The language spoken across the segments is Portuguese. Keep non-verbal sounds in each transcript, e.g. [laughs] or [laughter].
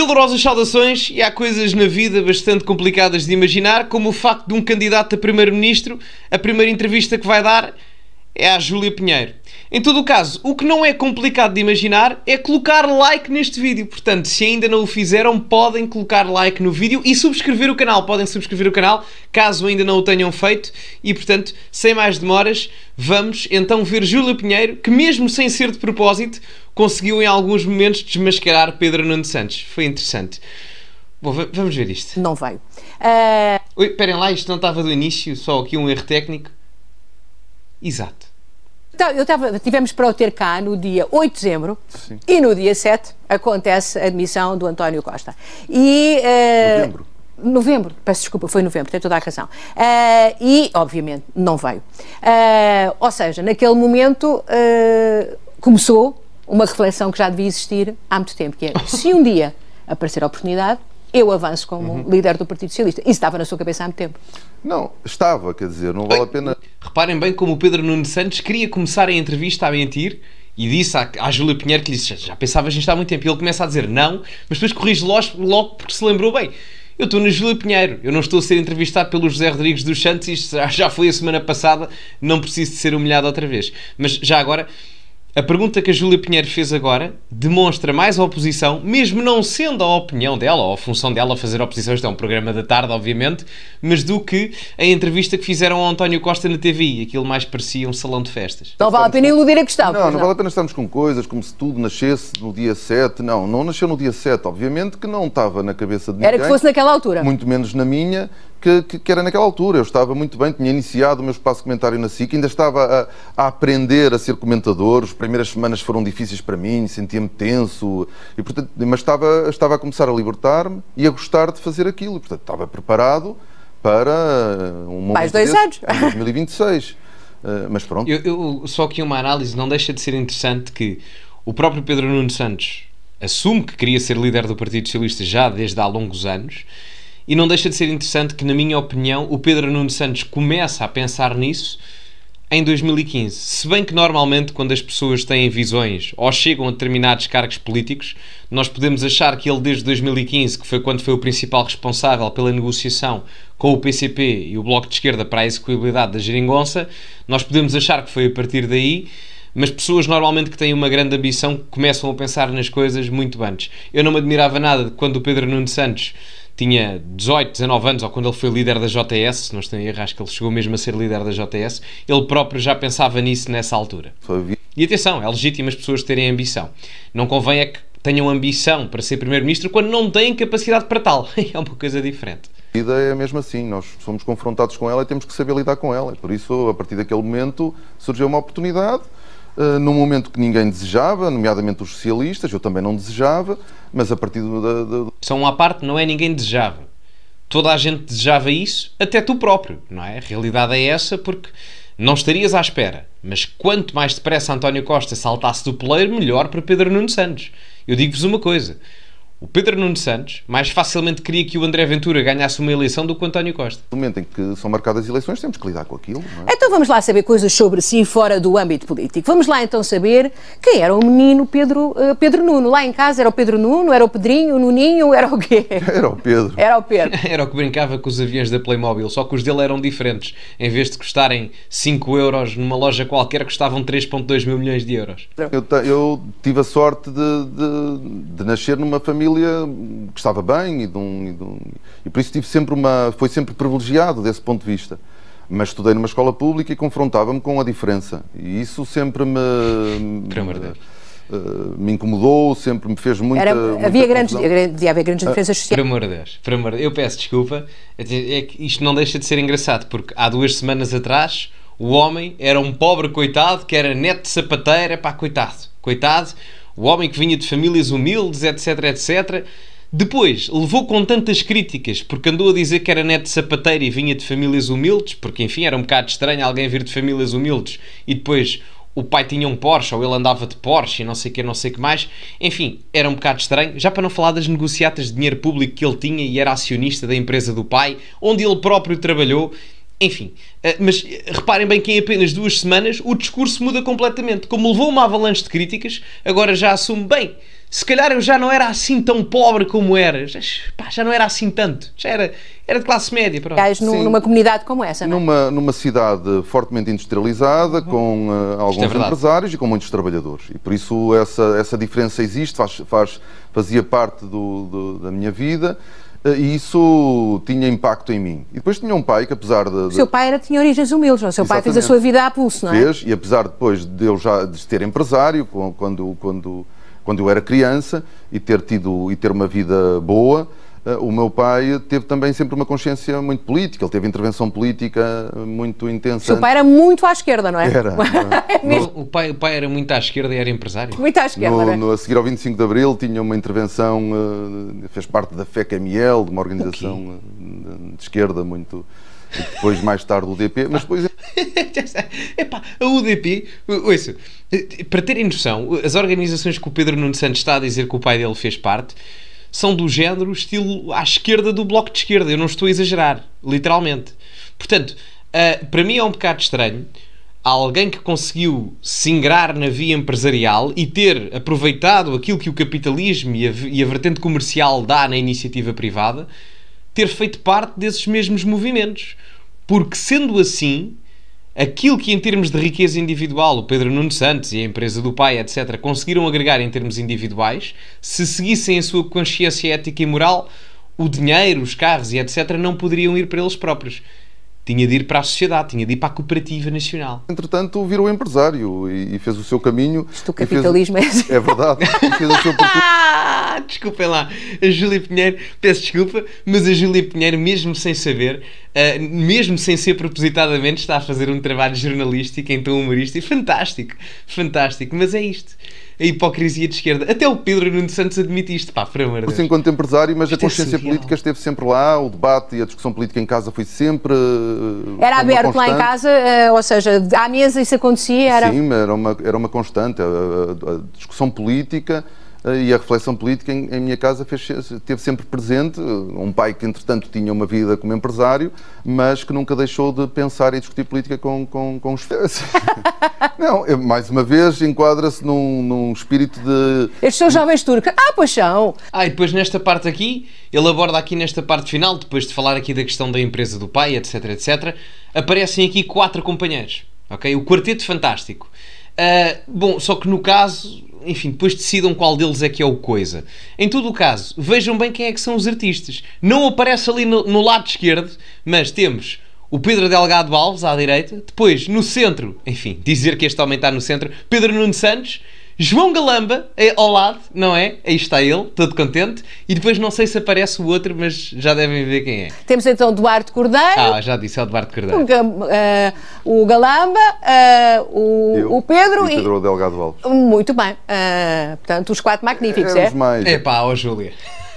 Calorosas saudações e há coisas na vida bastante complicadas de imaginar, como o facto de um candidato a primeiro-ministro, a primeira entrevista que vai dar é à Júlia Pinheiro. Em todo o caso, o que não é complicado de imaginar é colocar like neste vídeo. Portanto, se ainda não o fizeram, podem colocar like no vídeo e subscrever o canal. Podem subscrever o canal, caso ainda não o tenham feito. E, portanto, sem mais demoras, vamos então ver Júlia Pinheiro, que mesmo sem ser de propósito, conseguiu em alguns momentos desmascarar Pedro Nuno Santos. Foi interessante. Bom, vamos ver isto. Não veio. Uh... Oi, esperem lá, isto não estava do início, só aqui um erro técnico. Exato. Então, eu tava, tivemos para o ter cá no dia 8 de dezembro Sim. e no dia 7 acontece a admissão do António Costa. E, uh, novembro. Novembro, peço desculpa, foi novembro, tem toda a razão. Uh, e, obviamente, não veio. Uh, ou seja, naquele momento começou uma reflexão que já devia existir há muito tempo, que é, se um dia aparecer a oportunidade, eu avanço como uhum. líder do Partido Socialista. Isso estava na sua cabeça há muito tempo. Não, estava, quer dizer, não vale a pena. Reparem bem como o Pedro Nuno Santos queria começar a entrevista a mentir e disse à, à Júlia Pinheiro que lhe disse: Já pensavas nisto há muito tempo. E ele começa a dizer não, mas depois corrige logo, logo porque se lembrou bem. Eu estou na Júlia Pinheiro, eu não estou a ser entrevistado pelo José Rodrigues dos Santos, isto já foi a semana passada, não preciso de ser humilhado outra vez. Mas já agora, a pergunta que a Júlia Pinheiro fez agora demonstra mais a oposição, mesmo não sendo a opinião dela ou a função dela fazer oposição, isto é um programa da tarde, obviamente, mas do que a entrevista que fizeram ao António Costa na TV. Aquilo mais parecia um salão de festas. Não vale a pena iludir a questão. Não, não, não vale a pena estarmos com coisas como se tudo nascesse no dia 7. Não, não nasceu no dia 7. Obviamente que não estava na cabeça de ninguém. Era que fosse naquela altura. Muito menos na minha que, que, que, era naquela altura. Eu estava muito bem, tinha iniciado o meu espaço comentário na SIC, ainda estava a, a, aprender a ser comentador. As primeiras semanas foram difíceis para mim, sentia-me tenso, e, portanto, mas estava, estava a começar a libertar-me e a gostar de fazer aquilo. E, portanto, estava preparado para um momento Mais dois desse, anos. 2026. [laughs] Uh, mas pronto. Eu, eu, só que uma análise não deixa de ser interessante que o próprio Pedro Nuno Santos assume que queria ser líder do Partido Socialista já desde há longos anos e não deixa de ser interessante que, na minha opinião, o Pedro Nuno Santos começa a pensar nisso em 2015. Se bem que normalmente, quando as pessoas têm visões ou chegam a determinados cargos políticos, nós podemos achar que ele, desde 2015, que foi quando foi o principal responsável pela negociação com o PCP e o Bloco de Esquerda para a execuibilidade da geringonça, nós podemos achar que foi a partir daí mas pessoas normalmente que têm uma grande ambição começam a pensar nas coisas muito antes. Eu não me admirava nada quando o Pedro Nuno Santos tinha 18, 19 anos, ou quando ele foi líder da JS, se não estou em erro, acho que ele chegou mesmo a ser líder da JS, ele próprio já pensava nisso nessa altura. E atenção, é legítimo as pessoas terem ambição. Não convém é que tenham ambição para ser primeiro-ministro quando não têm capacidade para tal. [laughs] é uma coisa diferente. A vida é mesmo assim, nós somos confrontados com ela e temos que saber lidar com ela. Por isso, a partir daquele momento, surgiu uma oportunidade uh, num momento que ninguém desejava, nomeadamente os socialistas, eu também não desejava, mas a partir do. do... Só uma parte, não é ninguém desejava. Toda a gente desejava isso, até tu próprio, não é? A realidade é essa porque não estarias à espera. Mas quanto mais depressa António Costa saltasse do poleiro, melhor para Pedro Nuno Santos. Eu digo-vos uma coisa: o Pedro Nuno Santos mais facilmente queria que o André Ventura ganhasse uma eleição do que o António Costa. No momento em que são marcadas eleições, temos que lidar com aquilo. É? Então vamos lá saber coisas sobre si fora do âmbito político. Vamos lá então saber quem era o menino Pedro, uh, Pedro Nuno. Lá em casa era o Pedro Nuno, era o Pedrinho, o Nuninho, era o quê? [laughs] Era o Pedro. Era o Pedro. [laughs] era o que brincava com os aviões da Playmobil, só que os dele eram diferentes. Em vez de custarem 5 euros numa loja qualquer, custavam 3,2 mil milhões de euros. Eu, eu tive a sorte de, de, de nascer numa família que estava bem e, de um, e, de um, e por isso tive sempre uma, foi sempre privilegiado desse ponto de vista. Mas estudei numa escola pública e confrontava-me com a diferença. E isso sempre me. me, Uh, me incomodou, sempre me fez muita. Era, muita havia, grandes, havia grandes defesas sociais. Por amor de Deus, por amor de Deus, eu peço desculpa, é que isto não deixa de ser engraçado, porque há duas semanas atrás o homem era um pobre coitado que era neto de sapateira, pá, coitado, coitado, o homem que vinha de famílias humildes, etc, etc. Depois, levou com tantas críticas, porque andou a dizer que era neto de sapateiro e vinha de famílias humildes, porque enfim, era um bocado estranho alguém vir de famílias humildes e depois o pai tinha um Porsche ou ele andava de Porsche e não sei o que, não sei que mais. Enfim, era um bocado estranho. Já para não falar das negociatas de dinheiro público que ele tinha e era acionista da empresa do pai, onde ele próprio trabalhou enfim, eh, mas reparem bem que em apenas duas semanas o discurso muda completamente. Como levou uma avalanche de críticas, agora já assume bem. se calhar eu já não era assim tão pobre como era. Já, pá, já não era assim tanto. Já era, era de classe média. Pronto. Sim. numa comunidade como essa, não é? Numa, numa cidade fortemente industrializada, com eh, alguns Uhum. é empresários e com muitos trabalhadores. E por isso essa, essa diferença existe, faz, faz- fazia parte do- do- da minha vida eh, e isso tinha impacto em mim. E depois tinha um pai que, apesar de. O de- seu pai era, tinha origens humildes, o seu pai fez a Exatamente. sua vida a pulso, não é? fez, e apesar depois de eu já de ter empresário, quando, quando, quando eu era criança, e ter tido e ter uma vida boa, eh, o meu pai teve também sempre uma consciência muito política, ele teve intervenção política muito O intensa. seu pai era muito à esquerda, não é? Era, [laughs] É O pai, o pai era muito à esquerda e era empresário. muito à esquerda, No, é? no- a seguir ao 25 de Abril tinha uma intervenção, eh, fez parte da FECML, de uma organização eh, de esquerda muito. e depois, mais tarde, o DP, mas depois [laughs] Epá, a UDP, ouça, para terem noção, as organizações que o Pedro Nuno Santos está a dizer que o pai dele fez parte são do género estilo à esquerda do bloco de esquerda. Eu não estou a exagerar, literalmente. Portanto, ah, para mim é um bocado estranho alguém que conseguiu se ingrar na via empresarial e ter aproveitado aquilo que o capitalismo e a, e a vertente comercial dá na iniciativa privada ter feito parte desses mesmos movimentos. Porque, sendo assim, aquilo que em termos de riqueza individual o Pedro Nuno Santos e a empresa do pai, etc., conseguiram agregar em termos individuais, se seguissem a sua consciência ética e moral, o dinheiro, os carros e etc., não poderiam ir para eles próprios. Tinha de ir para a sociedade, tinha de ir para a cooperativa nacional. entretanto virou empresário e, e fez o seu caminho. Isto o e fez- capitalismo é assim. É verdade. Fez o seu. [laughs] Ah, desculpem lá, a Júlia Pinheiro, peço desculpa, mas a Júlia Pinheiro, mesmo sem saber, ah, mesmo sem ser propositadamente, está a fazer um trabalho jornalístico em tom humorístico fantástico, fantástico, mas é isto. A hipocrisia de esquerda. Até o Pedro Nuno Santos admite isto, pá, por amor de Deus. enquanto empresário, mas a Isto é consciência surreal. política esteve sempre lá, o debate e a discussão política em casa foi sempre. eh, Era aberto lá em constante. casa, eh, ou seja, à mesa isso acontecia, era... Sim, era uma, era uma constante. A, a- a discussão política e a reflexão política em, em minha casa fez, esteve sempre presente. Um pai que, entretanto, tinha uma vida como empresário, mas que nunca deixou de pensar e discutir política com, com, com os filhos. [laughs] Não, é, mais uma vez, enquadra-se num, num espírito de. Estes são jovens turcos. Ah, pois são. Ah, e depois nesta parte aqui, ele aborda aqui nesta parte final, depois de falar aqui da questão da empresa do pai, etc, etc, aparecem aqui quatro companheiros, ok? O quarteto fantástico. Ah, bom, só que no caso, enfim, depois decidam qual deles é que é o coisa. Em todo o caso, vejam bem quem é que são os artistas. Não aparece ali no, no lado esquerdo, mas temos o Pedro Delgado Alves à direita, depois no centro, enfim, dizer que este homem está no centro, Pedro Nuno Santos, João Galamba é ao lado, não é? Aí está ele, todo contente, e depois não sei se aparece o outro, mas já devem ver quem é. Temos então Duarte Cordeiro, Ah, já disse, é o Eduardo o, Cordeiro. Ga- eh, o Galamba, eh, o, eu o Pedro e Pedro Delgado Alves. Muito bem. Eh, portanto, os quatro magníficos, Éramos é? mais. É pá, ó Júlia.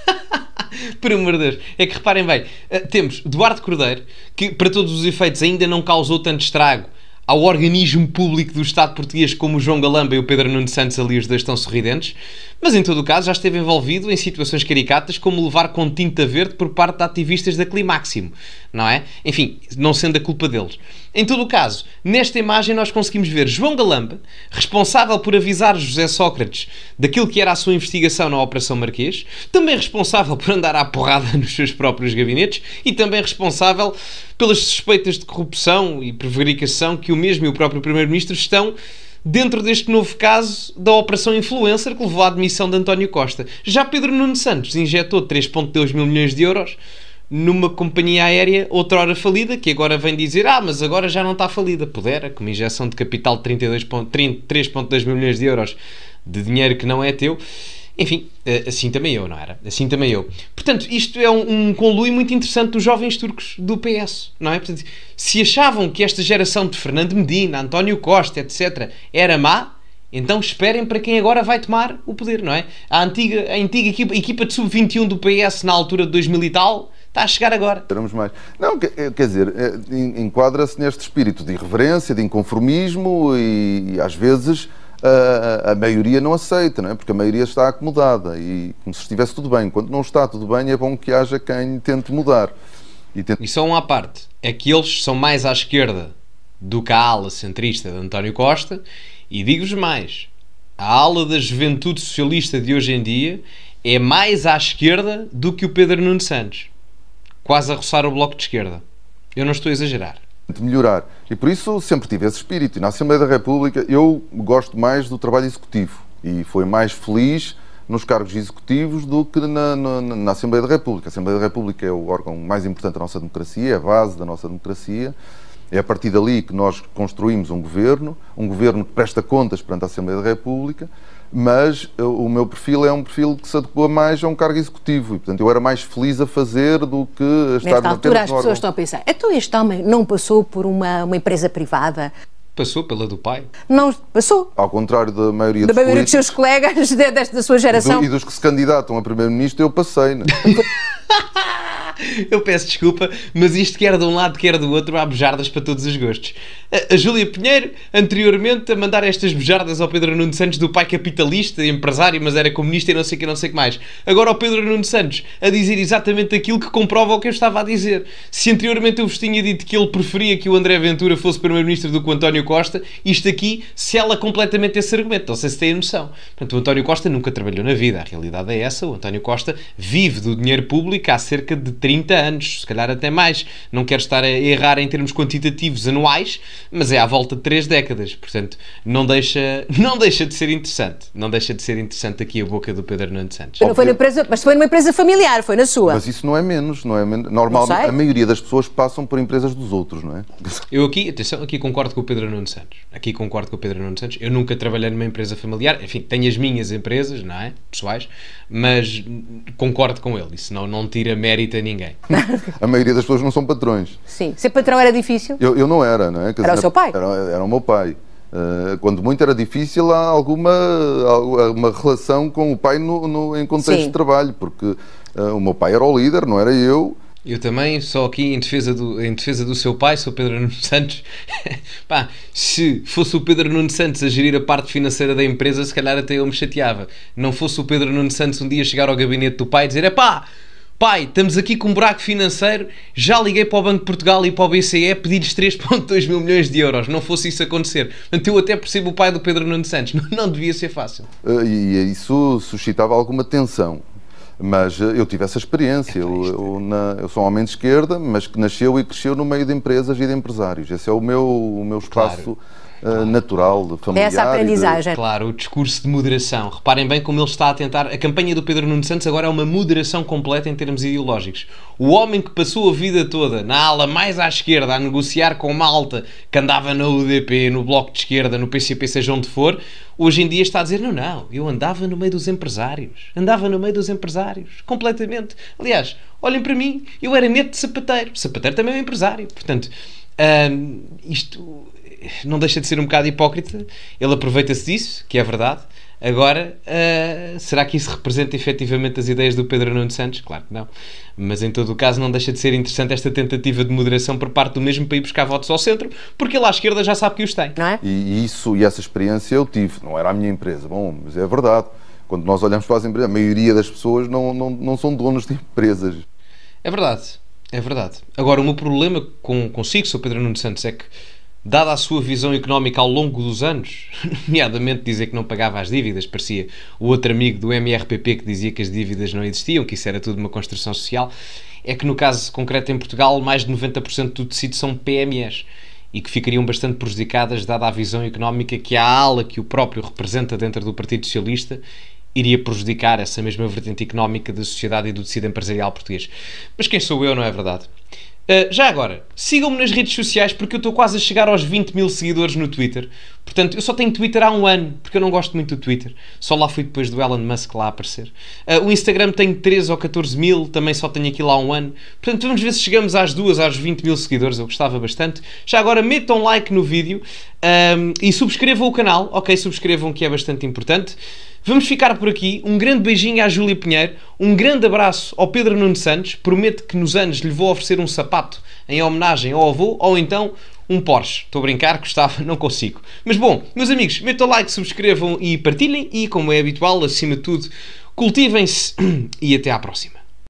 [laughs] Por amor de Deus. É que reparem bem, temos Duarte Cordeiro, que para todos os efeitos ainda não causou tanto estrago ao organismo público do Estado português como o João Galamba e o Pedro Nuno Santos ali, os dois estão sorridentes, mas em todo o caso já esteve envolvido em situações caricatas como levar com tinta verde por parte de ativistas da Climáximo, não é? Enfim, não sendo a culpa deles. Em todo o caso, nesta imagem nós conseguimos ver João Galamba, responsável por avisar José Sócrates daquilo que era a sua investigação na Operação Marquês, também responsável por andar à porrada [laughs] nos seus próprios gabinetes e também responsável pelas suspeitas de corrupção e prevaricação que o mesmo e o próprio Primeiro-Ministro estão dentro deste novo caso da Operação Influencer que levou à admissão de António Costa. Já Pedro Nuno Santos injetou 3,2 mil milhões de euros numa companhia aérea outrora falida, que agora vem dizer, ah, mas agora já não está falida. Pudera, com uma injeção de capital de 32 pon- 30 3,2 mil milhões de euros de dinheiro que não é teu. Enfim, eh, assim também eu, não era? Assim também eu. Portanto, isto é um, um conluio muito interessante dos jovens turcos do PS, não é? Portanto, se achavam que esta geração de Fernando Medina, António Costa, etc., era má, então esperem para quem agora vai tomar o poder, não é? A antiga, a antiga equipa, equipa de sub-21 do PS na altura de 2000 e tal está a chegar agora. Éramos mais. Não, eh, quer dizer, eh, en- enquadra-se neste espírito de irreverência, de inconformismo e, e, às vezes a, a maioria não aceita, não é? Porque a maioria está acomodada e como se estivesse tudo bem. Quando não está tudo bem, é bom que haja quem tente mudar. E tente... E só um à parte, é que eles são mais à esquerda do que a ala centrista de António Costa, e digo-vos mais, a ala da juventude socialista de hoje em dia é mais à esquerda do que o Pedro Nuno Santos. Quase a roçar o bloco de esquerda. Eu não estou a exagerar. De melhorar. E por isso sempre tive esse espírito. E na Assembleia da República eu gosto mais do trabalho executivo. E foi mais feliz nos cargos executivos do que na, na, na, Assembleia da República. A Assembleia da República é o órgão mais importante da nossa democracia, é a base da nossa democracia. É a partir dali que nós construímos um governo, um governo que presta contas perante a Assembleia da República, mas eh, o meu perfil é um perfil que se adequa mais a um cargo executivo e, portanto, eu era mais feliz a fazer do que a estar Nesta altura as pessoas estão a pensar, então este homem não passou por uma, uma empresa privada? Passou pela do pai? Não, passou. Ao contrário da maioria, da dos, maioria dos seus colegas [laughs] da sua geração. Do, e dos que se candidatam a primeiro-ministro, eu passei. Né? [laughs] Eu peço desculpa, mas isto quer de um lado, quer do outro, há bujardas para todos os gostos. A, a Júlia Pinheiro, anteriormente, a mandar estas bujardas ao Pedro Nuno Santos do pai capitalista, empresário, mas era comunista e não sei o que, não sei que mais. Agora o Pedro Nuno Santos a dizer exatamente aquilo que comprova o que eu estava a dizer. Se anteriormente eu vos tinha dito que ele preferia que o André Ventura fosse primeiro-ministro do que o António Costa, isto aqui sela completamente esse argumento. Não sei se têm noção. Portanto, o António Costa nunca trabalhou na vida. A realidade é essa. O António Costa vive do dinheiro público há cerca de 30 anos, se calhar até mais. Não quero estar a errar em termos quantitativos anuais, mas é à volta de 3 décadas. Portanto, não deixa, [laughs] não deixa de ser interessante. Não deixa de ser interessante aqui a boca do Pedro Nuno Santos. Não foi na empresa, mas foi numa empresa familiar, foi na sua. Mas isso não é menos, não é menos. Normalmente, a maioria das pessoas passam por empresas dos outros, não é? Eu aqui, atenção, aqui concordo com o Pedro Nuno Santos. Aqui concordo com o Pedro Nuno Santos. Eu nunca trabalhei numa empresa familiar. Enfim, tenho as minhas empresas, não é? Pessoais. Mas concordo com ele. Isso não, não tira mérito a ninguém. [laughs] a maioria das pessoas não são patrões. Sim. Ser patrão era difícil? Eu, eu não era, não é? Quer era dizer, o seu pai? Era, era o meu pai. Uh, quando muito era difícil, há alguma, alguma relação com o pai no, no em contexto Sim. de trabalho, porque uh, o meu pai era o líder, não era eu. Eu também, só aqui em defesa do, em defesa do seu pai, sou Pedro Nuno Santos. [laughs] Pá, se fosse o Pedro Nuno Santos a gerir a parte financeira da empresa, se calhar até eu me chateava. Não fosse o Pedro Nuno Santos um dia chegar ao gabinete do pai e dizer: é pá, pai, estamos aqui com um buraco financeiro, já liguei para o Banco de Portugal e para o BCE, pedi-lhes 3,2 mil milhões de euros. Não fosse isso acontecer. Portanto, eu até percebo o pai do Pedro Nuno Santos. [laughs] Não, não devia ser fácil. Uh, e isso suscitava alguma tensão. Mas eh, eu tive essa experiência. Eu, eu, na, eu, sou um homem de esquerda, mas que nasceu e cresceu no meio de empresas e de empresários. Esse é o meu, o meu espaço. Claro uh, natural, familiar. Essa aprendizagem. De... Claro, o discurso de moderação. Reparem bem como ele está a tentar. A campanha do Pedro Nuno Santos agora é uma moderação completa em termos ideológicos. O homem que passou a vida toda na ala mais à esquerda a negociar com malta que andava na UDP, no Bloco de Esquerda, no PCP, seja onde for, hoje em dia está a dizer: não, não, eu andava no meio dos empresários. Andava no meio dos empresários. Completamente. Aliás, olhem para mim, eu era neto de sapateiro. Sapateiro também é um empresário. Portanto, hum, isto não deixa de ser um bocado hipócrita. Ele aproveita-se disso, que é verdade. Agora, uh, será que isso representa efetivamente as ideias do Pedro Nuno Santos? Claro que não. Mas em todo o caso, não deixa de ser interessante esta tentativa de moderação por parte do mesmo para ir buscar votos ao centro, porque ele à esquerda já sabe que os tem. Não é? E isso e essa experiência eu tive, não era a minha empresa. Bom, mas é verdade. Quando nós olhamos para as empresas, a maioria das pessoas não, não, não são donos de empresas. É verdade, é verdade. Agora, o meu problema com, consigo, Sr. Pedro Nuno Santos, é que dada a sua visão económica ao longo dos anos, [laughs] nomeadamente dizer que não pagava as dívidas, parecia o outro amigo do MRPP que dizia que as dívidas não existiam, que isso era tudo uma construção social, é que no caso concreto em Portugal, mais de 90% do tecido são PMEs e que ficariam bastante prejudicadas, dada a visão económica que a ala que o próprio representa dentro do Partido Socialista iria prejudicar essa mesma vertente económica da sociedade e do tecido empresarial português. Mas quem sou eu, não é verdade? Uh, já agora, sigam-me nas redes sociais porque eu estou quase a chegar aos 20 mil seguidores no Twitter. Portanto, eu só tenho Twitter há um ano porque eu não gosto muito do Twitter. Só lá fui depois do Elon Musk lá aparecer. Uh, o Instagram tem 13 ou 14 mil, também só tenho aquilo há um ano. Portanto, vamos ver se chegamos às duas, às 20 mil seguidores. Eu gostava bastante. Já agora, metam like no vídeo um, e subscrevam o canal. Ok, subscrevam que é bastante importante. Vamos ficar por aqui. Um grande beijinho à Júlia Pinheiro, um grande abraço ao Pedro Nuno Santos. Prometo que nos anos lhe vou oferecer um sapato em homenagem ao avô ou então um Porsche. Estou a brincar, gostava, não consigo. Mas bom, meus amigos, metam like, subscrevam e partilhem. E como é habitual, acima de tudo, cultivem-se [clears throat] e até à próxima.